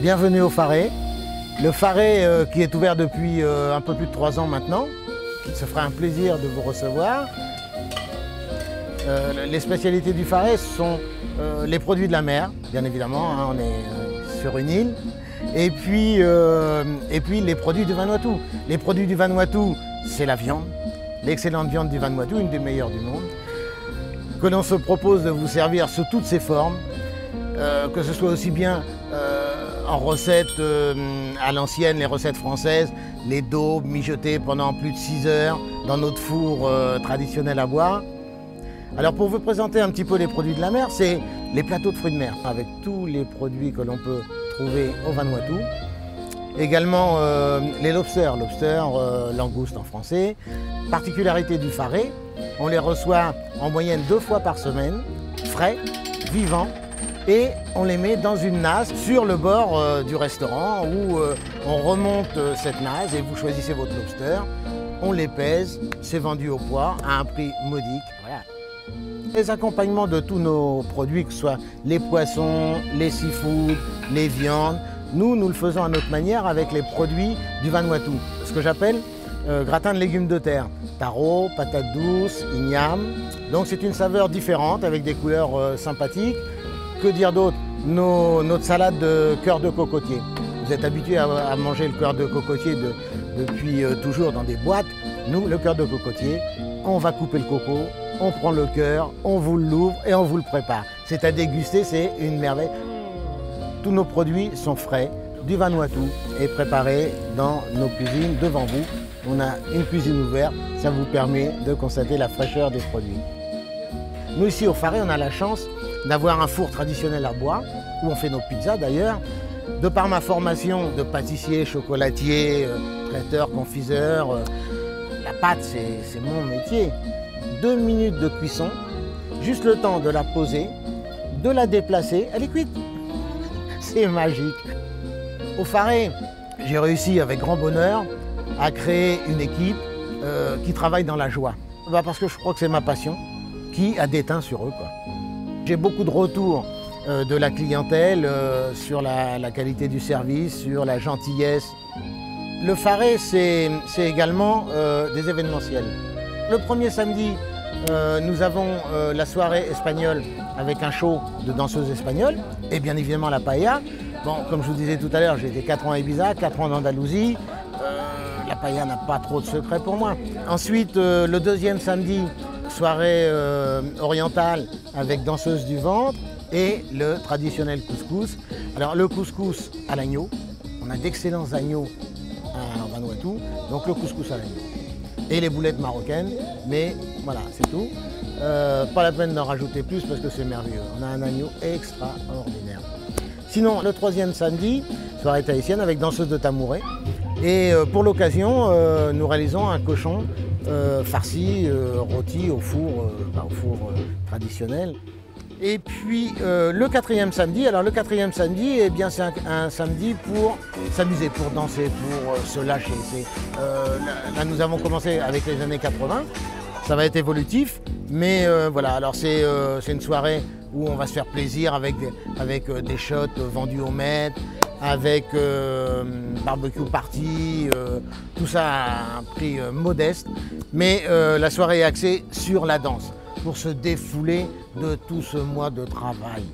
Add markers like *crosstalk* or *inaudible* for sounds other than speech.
Bienvenue au Faré. Le Faré euh, qui est ouvert depuis euh, un peu plus de trois ans maintenant. Il se fera un plaisir de vous recevoir. Euh, les spécialités du Faré sont les produits de la mer, bien évidemment, hein, on est sur une île. Et puis, et puis les produits du Vanuatu. Les produits du Vanuatu, c'est la viande, l'excellente viande du Vanuatu, une des meilleures du monde, que l'on se propose de vous servir sous toutes ses formes, que ce soit aussi bien en recettes euh, à l'ancienne, les recettes françaises, les daubes mijotées pendant plus de 6 heures dans notre four euh, traditionnel à bois. Alors pour vous présenter un petit peu les produits de la mer, c'est les plateaux de fruits de mer avec tous les produits que l'on peut trouver au Vanuatu. Également euh, les lobsters, lobster, langouste en français. Particularité du faré, on les reçoit en moyenne deux fois par semaine, frais, vivants, et on les met dans une nasse sur le bord euh, du restaurant où euh, on remonte euh, cette nasse et vous choisissez votre lobster. On les pèse, c'est vendu au poids à un prix modique. Les accompagnements de tous nos produits, que ce soit les poissons, les seafood, les viandes, nous, nous le faisons à notre manière avec les produits du Vanuatu. Ce que j'appelle gratin de légumes de terre. Taro, patates douces, igname. Donc c'est une saveur différente avec des couleurs sympathiques. Que dire d'autre Notre salade de cœur de cocotier. Vous êtes habitué à, manger le cœur de cocotier depuis euh, toujours dans des boîtes. Nous, le cœur de cocotier, on va couper le coco, on prend le cœur, on vous l'ouvre et on vous le prépare. C'est à déguster, c'est une merveille. Tous nos produits sont frais, du Vanuatu et préparés dans nos cuisines devant vous. On a une cuisine ouverte, ça vous permet de constater la fraîcheur des produits. Nous ici au Faré, on a la chance d'avoir un four traditionnel à bois, où on fait nos pizzas d'ailleurs. De par ma formation de pâtissier, chocolatier, euh, traiteur, confiseur, euh, la pâte c'est mon métier. Deux minutes de cuisson, juste le temps de la poser, de la déplacer, elle est cuite. *laughs* C'est magique. Au Faré, j'ai réussi avec grand bonheur à créer une équipe euh, qui travaille dans la joie. Bah, parce que je crois que c'est ma passion qui a déteint sur eux. J'ai beaucoup de retours euh, de la clientèle euh, sur la, qualité du service, sur la gentillesse. Le Faré, c'est également euh, des événementiels. Le premier samedi, nous avons la soirée espagnole avec un show de danseuses espagnoles et bien évidemment la paella. Bon, comme je vous disais tout à l'heure, j'ai été 4 ans à Ibiza, 4 ans en Andalousie. la paella n'a pas trop de secret pour moi. Ensuite, le deuxième samedi, soirée euh, orientale avec danseuse du ventre et le traditionnel couscous. Alors le couscous à l'agneau, on a d'excellents agneaux à Vanuatu, donc le couscous à l'agneau. Et les boulettes marocaines, mais voilà, c'est tout. Euh, pas la peine d'en rajouter plus parce que c'est merveilleux. On a un agneau extraordinaire. Sinon, le troisième samedi, soirée tahitienne avec danseuse de tamouret. Et euh, pour l'occasion, nous réalisons un cochon euh, farci, euh, rôti au four, euh, bah, au four traditionnel. Et puis le quatrième samedi, alors le quatrième samedi, eh bien c'est un, samedi pour s'amuser, pour danser, pour se lâcher. là, nous avons commencé avec les années 80, ça va être évolutif, mais voilà, alors c'est une soirée où on va se faire plaisir avec avec des shots vendus au maître, avec euh, barbecue party, euh, tout ça à un prix euh, modeste. Mais la soirée est axée sur la danse, pour se défouler de tout ce mois de travail.